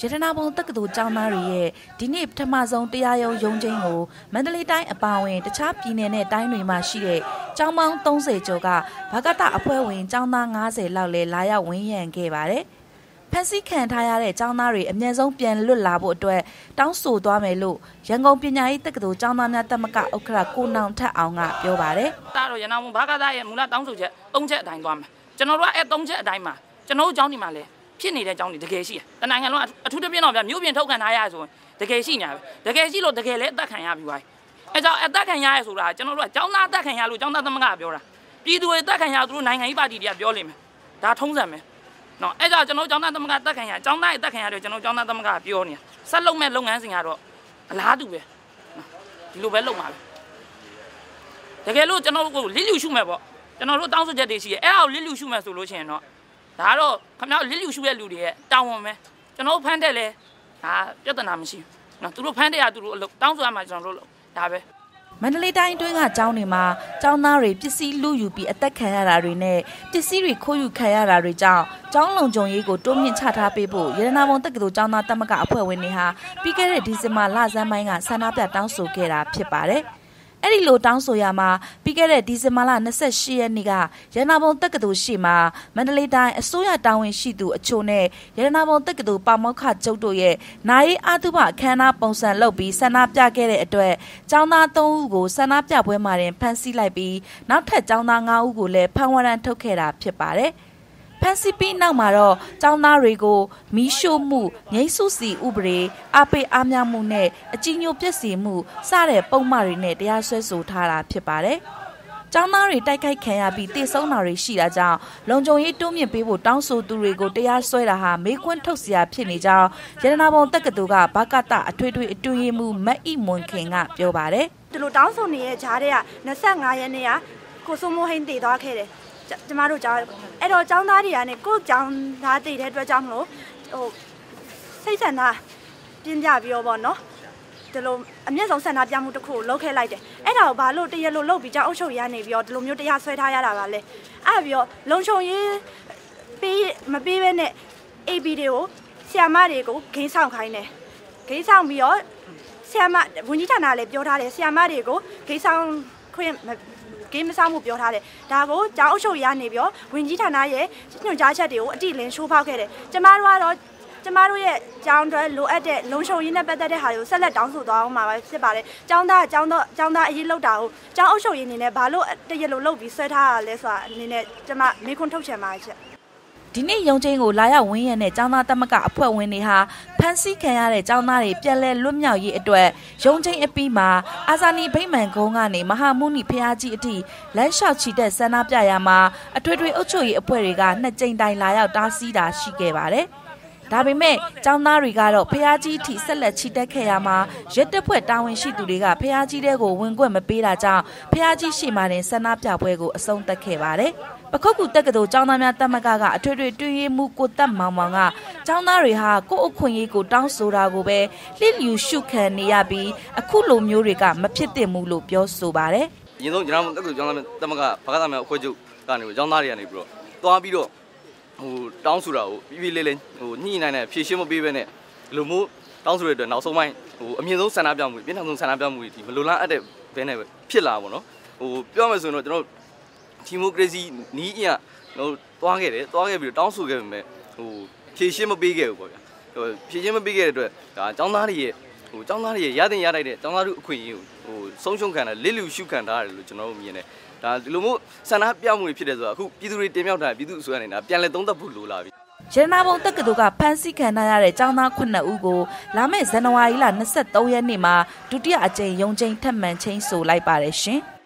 ရတနာဘုံတက္ကသိုလ်ကျောင်းသားတွေရဲ့ဒီနေ့ပထမဆုံးတရားရုံးရုံးချင်းကိုမန္တလေးတိုင်းအပါအဝင်တခြားပြည်နယ်နဲ့တိုင်းတွေမှာရှိတဲ့ကျောင်းပေါင်း30ကျော်ကဘာကတအဖွဲ့ဝင်ကျောင်းသား90လောက်လည်းလာရောက်ဝန်းရံခဲ့ပါတယ်။ဖန်စီခံထားရတဲ့ကျောင်းသားတွေအမြင့်ဆုံးပြန်လွတ်လာဖို့အတွက်တောင်းဆိုသွားမယ်လို့ရန်ကုန်ပညာရေးတက္ကသိုလ်ကျောင်းသားများတက်မကဥက္ကဋ္ဌကိုနောင်ထက်အောင်ကပြောပါတယ်။။ဒါတော့ရန်ကုန်ဘာကသားရဲ့မူလတောင်းဆိုချက်၃ချက်အတိုင်းသွားမယ်။ကျွန်တော်တို့ကအဲ၃ချက်အတိုင်းမှာ ကျွန်တော်တို့ကျောင်းဒီမှာလည်းဖြစ်နေတဲ့အကြောင်းတွေတကယ်ရှိတယ်။တနိုင်ငံလုံးအထူးသဖြင့်တော့ဗျာမြို့ပြင်ထုတ်ခံထားရဆိုရင်တကယ်ရှိညာပဲ။တကယ်ရှိလို့တကယ်လည်းအသက်ခံရပြီပါ။အဲကြောင့်အသက်ခံရရဲဆိုတာကျွန်တော်တို့ကကျောင်းသားအသက်ခံရလို့ကျောင်းသားသမဂ္ဂပြောတာ။ပြည်သူတွေအသက်ခံရသူတို့နိုင်ငံရေးပါတီတွေကပြောလိမ့်မယ်။ဒါထုံးစံပဲ။နော်အဲကြောင့်ကျွန်တော်ကျောင်းသားသမဂ္ဂအသက်ခံရကျောင်းသားအသက်ခံရတယ်ကျွန်တော်ကျောင်းသားသမဂ္ဂကပြောနေတာ။ဆက်လုပ်မဲ့လုပ်ငန်းစဉ်ကတော့အလားတူပဲ။ဒီလိုပဲလုပ်မှာပဲ။တကယ်လို့ကျွန်တော်တို့ကိုလစ်လျူရှုမဲ့ပေါ့ကျွန်တော်တို့တောင်းဆိုချက်တွေရှိရဲအဲ့ဒါကိုလစ်လျူရှုမဲ့ဆိုလို့ရှိရင်တော့ ဒါကတော့ခင်ဗျားတို့လစ်လျူရှုတဲ့လူတွေရဲ့တာဝန်ပဲကျွန်တော်တို့ဖမ်းတဲ့လဲဒါပြဿနာမရှိဘူးနော်သူတို့ဖမ်းတဲ့ရသူတို့အလုပ်တောင်းဆိုရမှာကျွန်တော်တို့ဒါပဲမန္တလေးတိုင်းအတွင်းကကျောင်းတွေမှာကျောင်းသားတွေပစ္စည်းလူယူပြီးအသက်ခံရတာတွေနဲ့ပစ္စည်းတွေခိုးယူခံရတာတွေကြောင့်ကျောင်းလုံခြုံရေးကိုတိုးမြင့်ချထားပေးဖို့ရတနာဘုံတက္ကသိုလ်ကျောင်းသားတက်မကအဖွဲ့ဝင်တွေဟာပြီးခဲ့တဲ့ဒီဇင်ဘာလဆန်းပိုင်းကဆန္ဒပြတောင်းဆိုခဲ့တာဖြစ်ပါတယ်။ အဲ့ဒီလိုတောင်းဆိုရမှာပြီးခဲ့တဲ့ဒီဇင်ဘာလ28ရက်နေ့ကရတနာဘုံတက္ကသိုလ်ရှိမှာမန္တလေးတိုင်းအစိုးရတာဝန်ရှိသူအချို့နဲ့ရတနာဘုံတက္ကသိုလ်ပါမောက္ခကျုပ်တို့ရဲ့နိုင်ရေးအတုပအခမ်းအနားပုံစံလုပ်ပြီးဆန္ဒပြခဲ့တဲ့အတွက်ចောင်းသား3ဦးကိုဆန္ဒပြပွဲမှာတင်ဖမ်းဆီးလိုက်ပြီးနောက်ထပ်ចောင်းသား5ဦးကိုလည်းဖမ်းဝရမ်းထုတ်ခဲ့တာဖြစ်ပါတယ်။ ဖန်စီပီနောက်မှာတော့ចောင်းသားတွေကိုမီးရှို့မှုငိမ့်ဆုစီဥပဒေအပိအားများမှုနဲ့အကြီးညိုပြည့်စည်မှုစတဲ့ပုံမှန်တွေနဲ့တရားစွဲဆိုထားတာဖြစ်ပါတယ်။ကျောင်းသားတွေတိုက်ခိုက်ခံရပြီးတေဆုံးတာတွေရှိတာကြောင့်လုံခြုံရေးတိုးမြင့်ပေးဖို့တောင်းဆိုသူတွေကိုတရားစွဲတာဟာမေးခွန်းထုတ်စရာဖြစ်နေကြောင်းရတနာဘုံတက္ကသိုလ်ကဘကတအထွေထွေအတွင်းရေးမှူးမတ်အိမွန်ခင်ကပြောပါတယ်ဒီလိုတောင်းဆိုနေတဲ့ဂျားတွေက25ရက်နေ့ကကိုစိုးမိုးဟင်းတည်သွားခဲ့တယ် ကျမတို့ကြားအဲ့တော့ចောင်းသားတွေကလည်းကိုယ်ចောင်းသားတည်တဲ့အတွက်ကြောင့်မလို့ဟိုစိတ်ဆန္ဒပြင်းပြပြီးတော့ဗောနော်ဒီလိုအမျက်ဆုံးဆန္ဒပြမှုတစ်ခုကိုလုပ်ခဲ့လိုက်တယ်အဲ့ဒါကိုဘာလို့တရလို့လုပ်ပြီးကြောက်အုပ်ချုပ်ရနေပြီးတော့ဒီလိုမျိုးတရားဆွဲထားရတာပါလဲအဲ့ပြီးတော့လုံခြုံရေးပေးမပေးဘဲနဲ့ AB တွေကိုဆီယာမတွေကိုဂိမ်းဆောင်ခိုင်းတယ်ဂိမ်းဆောင်ပြီးတော့ဆီယာမဝန်ကြီးဌာနလည်းပြောထားတယ်ဆီယာမတွေကိုဂိမ်းဆောင်ခွင့် ဂိမ်းမစားမှုပြောထားတယ်ဒါကိုကြောင်းအုပ်ချုပ်ရနေပြီးတော့ဝင်ကြီးဌာနရဲ့ညွှန်ကြားချက်တွေကိုအတိအလင်းရှိုးဖောက်ခဲ့တယ်ကျမတို့ကတော့ကျမတို့ရဲ့ကျောင်းတွေလိုအပ်တဲ့လုံခြုံရေးနဲ့ပတ်သက်တဲ့ဟာတွေကိုဆက်လက်တောင်းဆိုသွားအောင်မှာဖြစ်ပါတယ်။ကျောင်းသားကျောင်းတော့ကျောင်းသားအရေးလောက်တာကိုကျောင်းအုပ်ချုပ်ရေးအနေနဲ့ဘာလို့တရလို့လုပ်ပြီးဆွဲထားရလဲဆိုတာအနေနဲ့ကျမမေးခွန်းထုတ်ချင်ပါတယ်ချက်။ ဒီနေ့ရုံချင်းကိုလာရောက်ဝင်းရံတဲ့ចောင်းသားတမကအဖွဲ့ဝင်တွေဟာဖမ်းဆီးခံရတဲ့ចောင်းသားတွေပြန်လည်လွတ်မြောက်ရေးအတွက်ရုံချင်းအပီးမှာအာဇာနည်ဗိမ္မာန်ကုန်းကနေမဟာမုနီဖျားကြီးအထိလမ်းလျှောက်ချီတဲ့ဆန္ဒပြရမှာအထွေထွေအုပ်ချုပ်ရေးအဖွဲ့တွေကနှစ်ကြိမ်တိုင်လာရောက်တားဆီးတာရှိခဲ့ပါတယ် ဒါပေမဲ့ចောင်းသားတွေကတော့ဖះကြီးထိဆက်လက်ချီတက်ခဲ့ရမှာရက်တက်ဖွဲ့တာဝန်ရှိသူတွေကဖះကြီးတဲ့ကိုဝင်ခွင့်မပေးတာကြောင့်ဖះကြီးရှေ့မှာတင်ဆန္ဒပြပွဲကိုအဆုံးသတ်ခဲ့ပါတယ်။ပခုတ်ကူတက္ကသိုလ်ကျောင်းသားများတက်မကကအထွေထွေတွင်းရေးမှုကိုတက်မောင်မောင်ကကျောင်းသားတွေဟာကိုယ့်အခွင့်အရေးကိုတောင်းဆိုတာကိုပဲလှစ်လျူရှုခံနေရပြီးအခုလိုမျိုးတွေကမဖြစ်သင့်ဘူးလို့ပြောဆိုပါတယ်။အရင်ဆုံးကျွန်တော်တက္ကသိုလ်ကျောင်းသားများတက်မကဘာသာများအဖွဲ့ချုပ်ကနေကျောင်းသားတွေကနေပြီးတော့သွားပြီးတော့ ဟိုတောင်းဆိုတာကိုပြီးပြီးလေးလေးဟိုညှိနိုင်တဲ့ဖြည့်ရှင်းမပေးဘဲနဲ့ဒီလိုမျိုးတောင်းဆိုရတဲ့အတွက်နောက်ဆုံးပိုင်းဟိုအမြင့်ဆုံးဆန္ဒပြမှုပြင်းထန်ဆုံးဆန္ဒပြမှုတွေဒီမလိုလားအပ်တဲ့ဘဲနဲ့ပဲဖြစ်လာပါတော့။ဟိုပြောမယ်ဆိုရင်တော့ကျွန်တော်ဒီမိုကရေစီနီးအရာဟိုတွားခဲ့တယ်တွားခဲ့ပြီးတော့တောင်းဆိုခဲ့ပေမဲ့ဟိုဖြည့်ရှင်းမပေးခဲ့ဘူးပေါ့ဗျာဟိုဖြည့်ရှင်းမပေးခဲ့တဲ့အတွက်ဒါចောင်းသားတွေရဲ့ ဟိုចောင်းသားတွေရဲ့ရတဲ့ရတိုက်တဲ့ចောင်းသားတို့အခွင့်အရေးကိုဟိုဆုံးရှုံးခံတာလစ်လူရှုခံထားရတယ်လို့ကျွန်တော်တို့မြင်တယ်ဒါဒီလိုမျိုးဆန္ဒပြမှုတွေဖြစ်တယ်ဆိုတာအခုပြည်သူတွေတင်မြှောက်တာပြည်သူအစိုးရနေတာပြန်လည်သုံးသပ်ဖို့လိုလာပြီရတနာဘုံတက္ကသိုလ်ကဖမ်းဆီးခံရတဲ့ကျောင်းသား9ဦးကိုလာမယ့်ဇန်နဝါရီလ23ရက်နေ့မှာဒုတိယအကြိမ်ရုံးချိန်ထပ်မံချင်းဆိုလိုက်ပါတယ်ရှင်။